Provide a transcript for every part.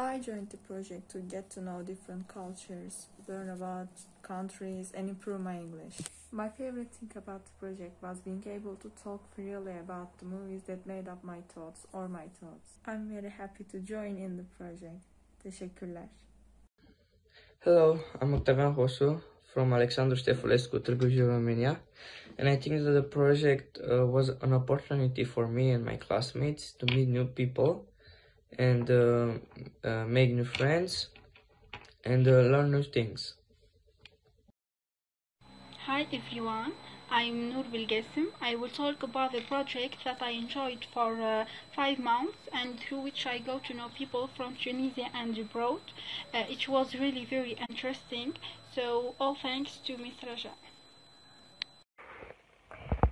I joined the project to get to know different cultures, learn about countries, and improve my English. My favorite thing about the project was being able to talk freely about the movies that made up my thoughts or my thoughts. I'm very happy to join in the project. Teşekkürler. Hello, I'm Octavian Hosu from Alexandru Ștefulescu, Târgu Jiu, Romania. And I think that the project uh, was an opportunity for me and my classmates to meet new people and uh, uh, make new friends and uh, learn new things. Hi everyone, I'm Nur Bilgesim. I will talk about the project that I enjoyed for uh, five months and through which I got to know people from Tunisia and abroad. Uh, it was really very interesting. So all thanks to Ms. Raja.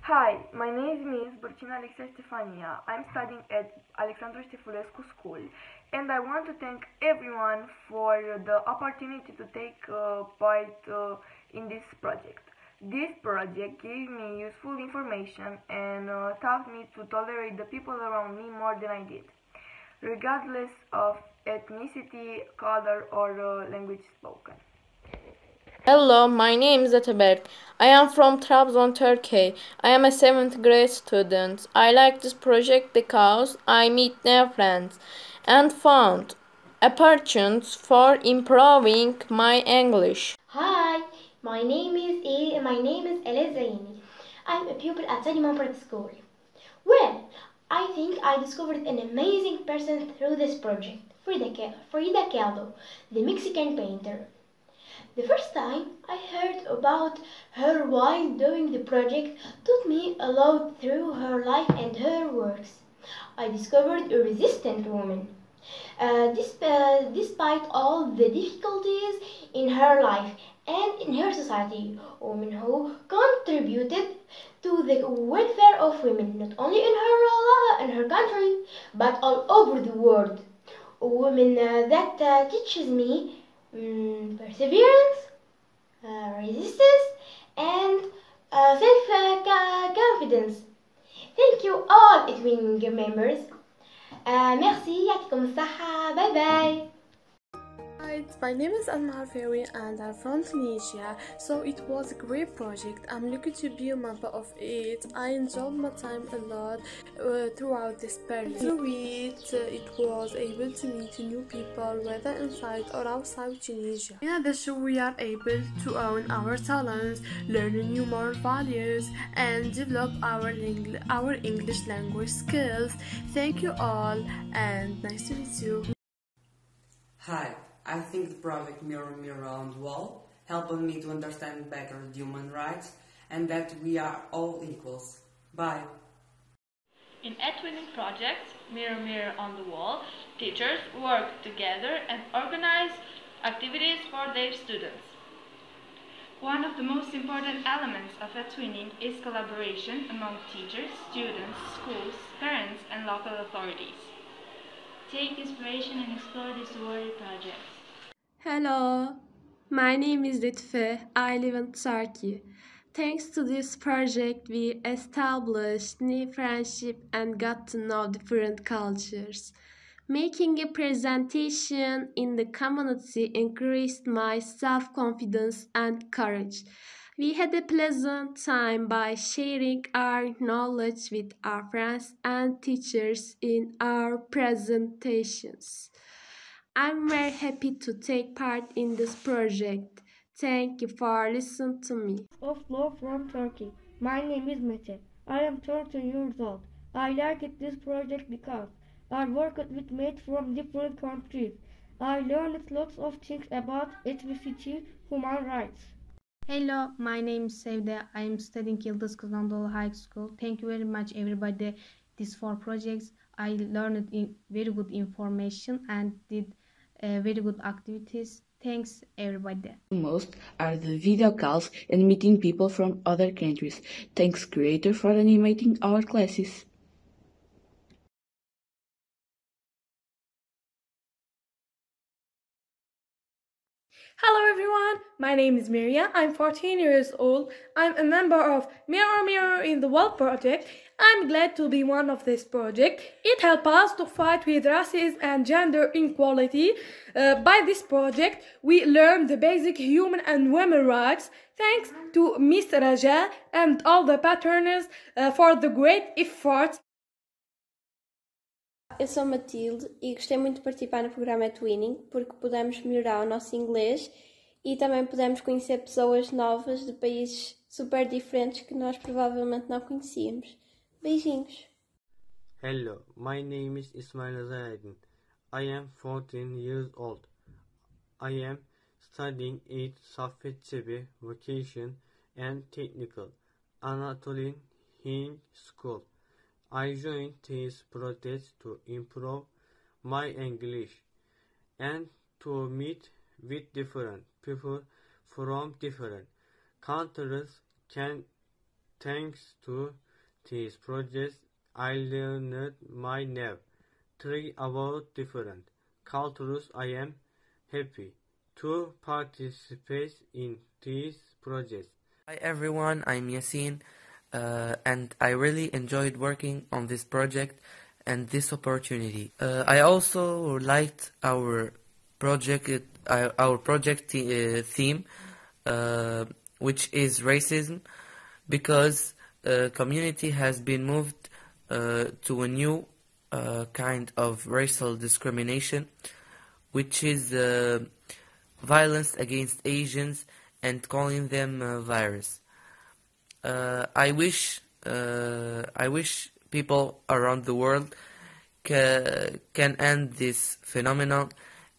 Hi, my name is Ms. Burcina Alexia Stefania. I'm studying at Alexandru Ștefulescu School and I want to thank everyone for the opportunity to take uh, part uh, in this project. This project gave me useful information and uh, taught me to tolerate the people around me more than I did, regardless of ethnicity, color, or uh, language spoken. Hello, my name is Ataberk. I am from Trabzon, Turkey. I am a 7th grade student. I like this project because I meet new friends and found opportunities for improving my English. Hi, my name is e my name is Elizaini. I'm a pupil at Saliman Prep School. Well, I think I discovered an amazing person through this project, Frida, Frida Kahlo, the Mexican painter. The first time I heard about her while doing the project taught me a lot through her life and her works. I discovered a resistant woman. Uh, uh, despite all the difficulties in her life and in her society, women who contributed to the welfare of women not only in her in her country but all over the world. A woman uh, that uh, teaches me um, perseverance, uh, resistance, and uh, self-confidence. Thank you all Edwin members. Uh, merci, يعطيكم الصحة. Bye bye. Hi, my name is Alma Harfawi and I'm from Tunisia. So it was a great project. I'm lucky to be a member of it. I enjoyed my time a lot uh, throughout this period. Through it, uh, it was able to meet new people, whether inside or outside Tunisia. In addition, we are able to own our talents, learn new moral values, and develop our, our English language skills. Thank you all, and nice to meet you. Hi. I think the project Mirror Mirror on the Wall helped me to understand better human rights and that we are all equals. Bye. In eTwinning project, Mirror Mirror on the Wall, teachers work together and organize activities for their students. One of the most important elements of eTwinning is collaboration among teachers, students, schools, parents, and local authorities. Take inspiration and explore these worthy projects. Hello, my name is Lütfe. I live in Turkey. Thanks to this project, we established new friendship and got to know different cultures. Making a presentation in the community increased my self-confidence and courage. We had a pleasant time by sharing our knowledge with our friends and teachers in our presentations. I'm very happy to take part in this project. Thank you for listening to me. Oslo from Turkey. My name is Mete. I am 13 years old. I liked this project because I worked with mates from different countries. I learned lots of things about ethnicity, human rights. Hello, my name is Sevda. I am studying Yıldız Kazandoğlu High School. Thank you very much everybody. These four projects I learned in very good information and did uh, very good activities. Thanks everybody. Most are the video calls and meeting people from other countries. Thanks creator for animating our classes. Hello everyone, my name is Miria. I'm 14 years old. I'm a member of Mirror Mirror in the World project I'm glad to be one of this project. It helps us to fight with racism and gender inequality. Uh, by this project, we learn the basic human and women rights. Thanks to Mr. Raja and all the partners uh, for the great effort. Eu sou Matilde e gostei muito de participar no programa Twinning porque pudemos melhorar o nosso inglês e também pudemos conhecer pessoas novas de países super diferentes que nós provavelmente não conhecíamos. Beijinhos! Hello, my name is Ismail Zahedin. I am 14 years old. I am studying at Safet Cebi Vocation and Technical Anatolian Hind School. I joined this project to improve my English and to meet with different people from different countries. Can, thanks to this project, I learned my name three about different cultures. I am happy to participate in this project. Hi everyone, I'm Yasin uh, and I really enjoyed working on this project and this opportunity. Uh, I also liked our project, uh, our project uh, theme, uh, which is racism, because community has been moved to a new kind of racial discrimination, which is violence against Asians and calling them virus. Uh, I wish uh, I wish people around the world ca can end this phenomenon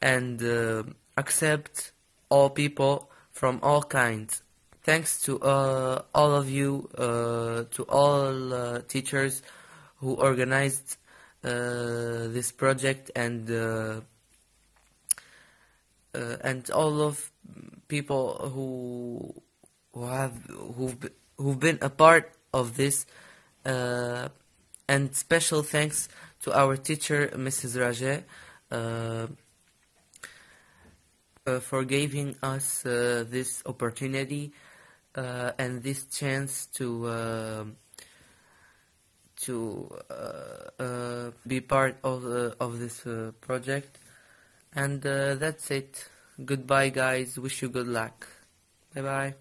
and uh, accept all people from all kinds. Thanks to uh, all of you, uh, to all uh, teachers who organized this project and and all of people who who have who've who've been a part of this uh, and special thanks to our teacher Mrs. Raja uh, uh, for giving us uh, this opportunity uh, and this chance to um, uh, to be part of uh, of this uh, project and that's it goodbye guys wish you good luck bye bye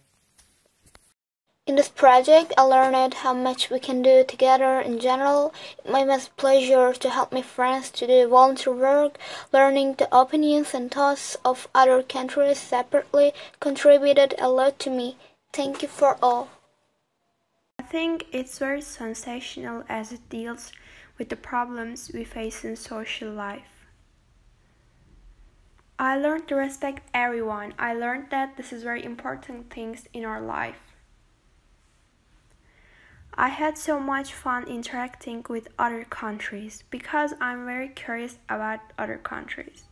in this project, I learned how much we can do together in general. It my pleasure to help my friends to do volunteer work. Learning the opinions and thoughts of other countries separately contributed a lot to me. Thank you for all. I think it's very sensational as it deals with the problems we face in social life. I learned to respect everyone. I learned that this is very important things in our life. I had so much fun interacting with other countries because I'm very curious about other countries.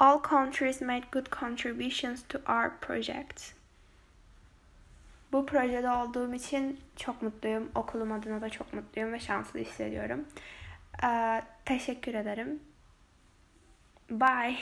All countries made good contributions to our project. Bu projede olduğum için çok mutluyum. Okulum adına da çok mutluyum ve şanslı hissediyorum. Ee, teşekkür ederim. Bye.